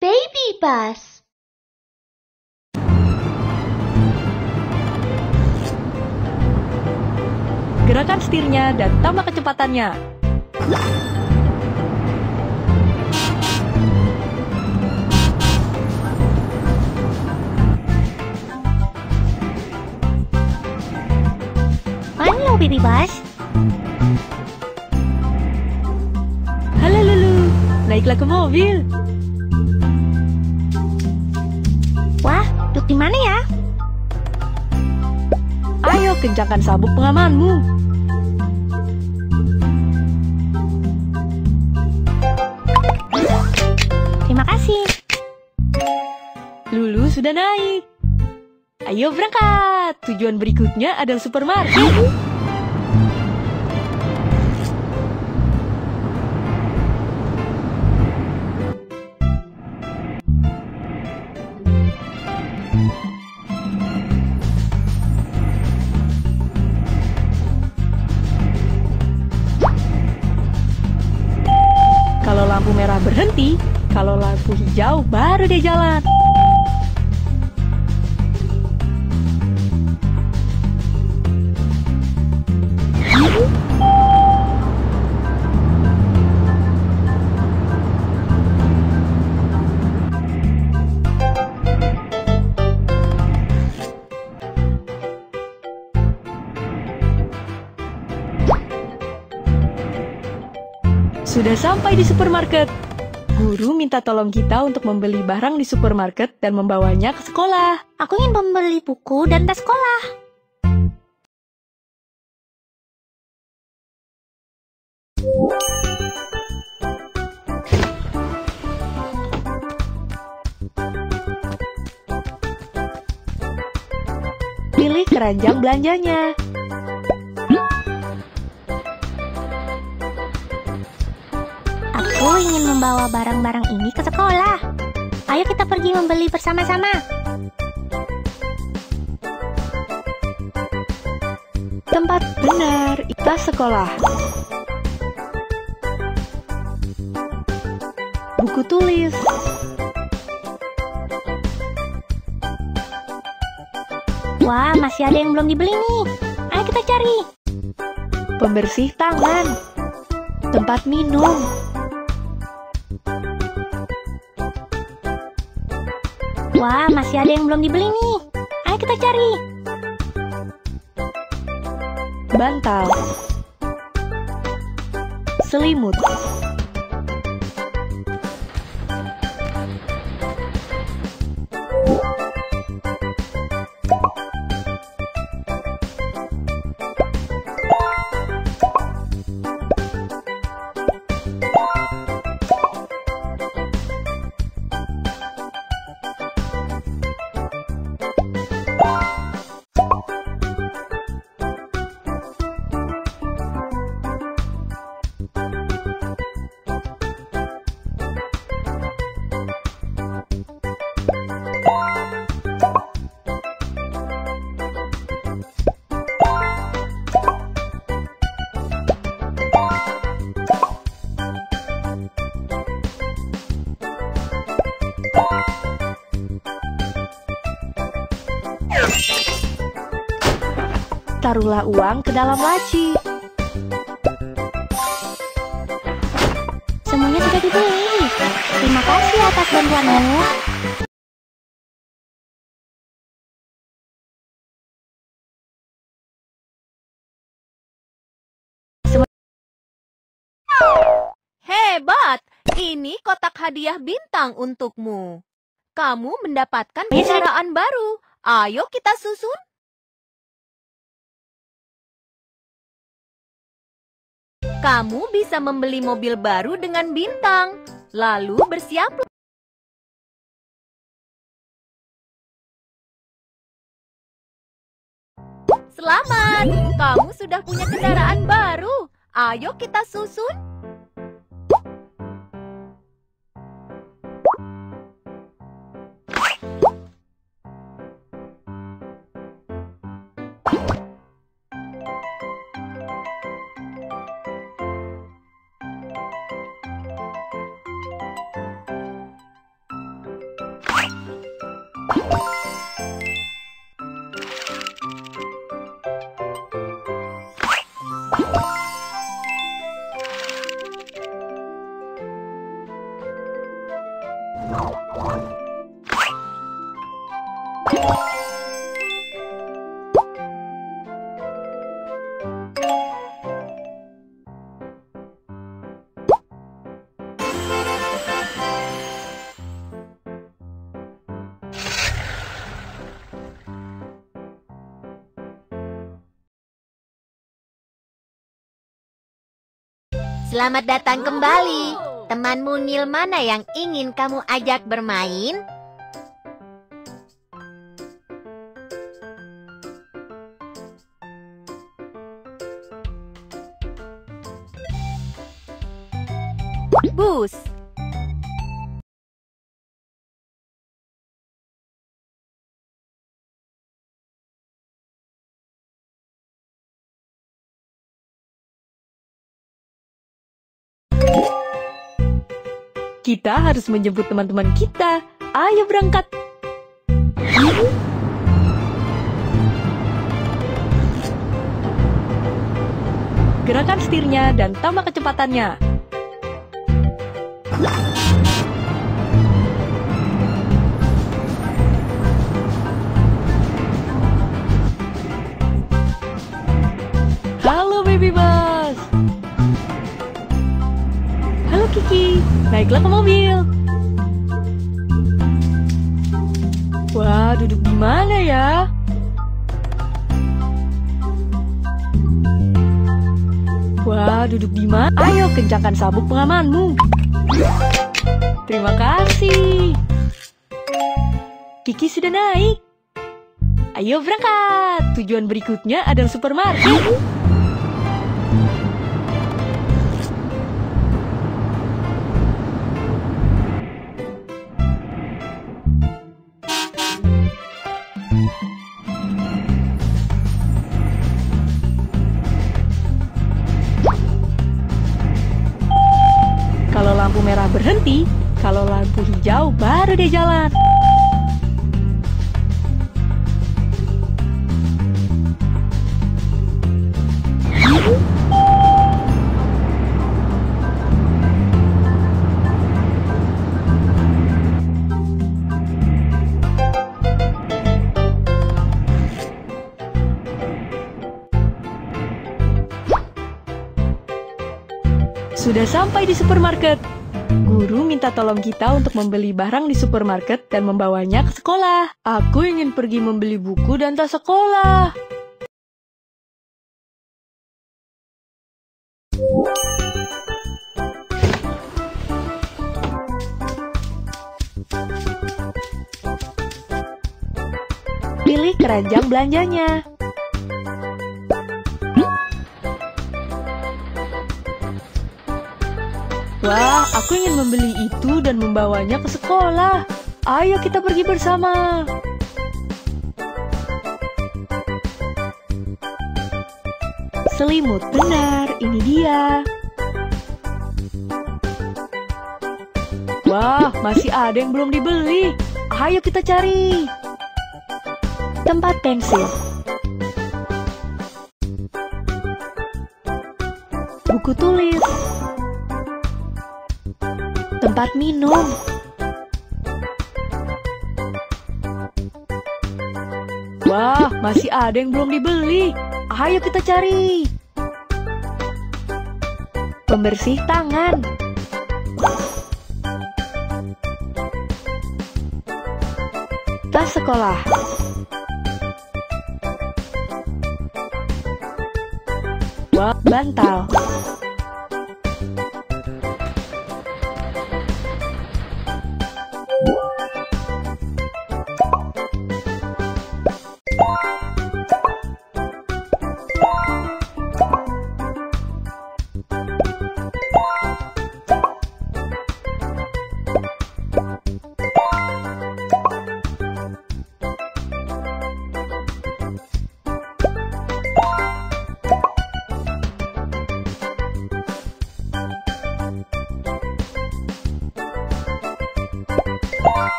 Baby bus. Gerakan setirnya dan tambah kecepatannya. Halo, Baby bus. Naiklah ke mobil. Wah, duduk di mana ya? Ayo kencangkan sabuk pengamanmu. Terima kasih. Lulu sudah naik. Ayo berangkat. Tujuan berikutnya adalah supermarket. Baru dia jalan. Sudah sampai di supermarket. Guru minta tolong kita untuk membeli barang di supermarket dan membawanya ke sekolah. Aku ingin membeli buku dan tas sekolah. Pilih keranjang belanjanya. Aku ingin membawa barang-barang ini ke sekolah. Ayo kita pergi membeli bersama-sama. Tempat benar, tas sekolah. Buku tulis. Wah, masih ada yang belum dibeli nih. Ayo kita cari. Pembersih tangan. Tempat minum. Wah, masih ada yang belum dibeli nih. Ayo kita cari. Bantal. Selimut. Taruhlah uang ke dalam laci. Semuanya sudah dibeli. Terima kasih atas bantuanmu. Hebat! Ini kotak hadiah bintang untukmu. Kamu mendapatkan kendaraan baru. Ayo kita susun. Kamu bisa membeli mobil baru dengan bintang. Lalu bersiap. Selamat, kamu sudah punya kendaraan baru. Ayo kita susun. Selamat datang kembali. Temanmu Nil mana yang ingin kamu ajak bermain? Kita harus menjemput teman-teman kita. Ayo berangkat. Gerakan setirnya dan tambah kecepatannya. Naiklah ke mobil. Wah, duduk di mana ya? Wah, duduk di mana? Ayo kencangkan sabuk pengamanmu. Terima kasih. Kiki sudah naik. Ayo berangkat. Tujuan berikutnya adalah supermarket. Berhenti, kalau lampu hijau baru dia jalan. Sudah sampai di supermarket. Guru minta tolong kita untuk membeli barang di supermarket dan membawanya ke sekolah. Aku ingin pergi membeli buku dan tas sekolah. Pilih keranjang belanjanya. Wah, aku ingin membeli itu dan membawanya ke sekolah. Ayo kita pergi bersama. Selimut benar, ini dia. Wah, masih ada yang belum dibeli. Ayo kita cari. Tempat pensil. Buku tulis tempat minum. Wah, masih ada yang belum dibeli. Ayo kita cari. Pembersih tangan. Tas sekolah. Wah, bantal.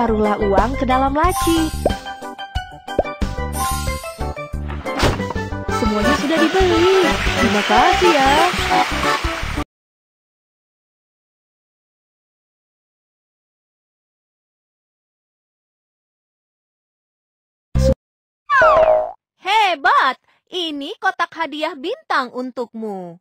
Taruhlah uang ke dalam laci. Semuanya sudah dibeli. Terima kasih ya. Hebat! Ini kotak hadiah bintang untukmu.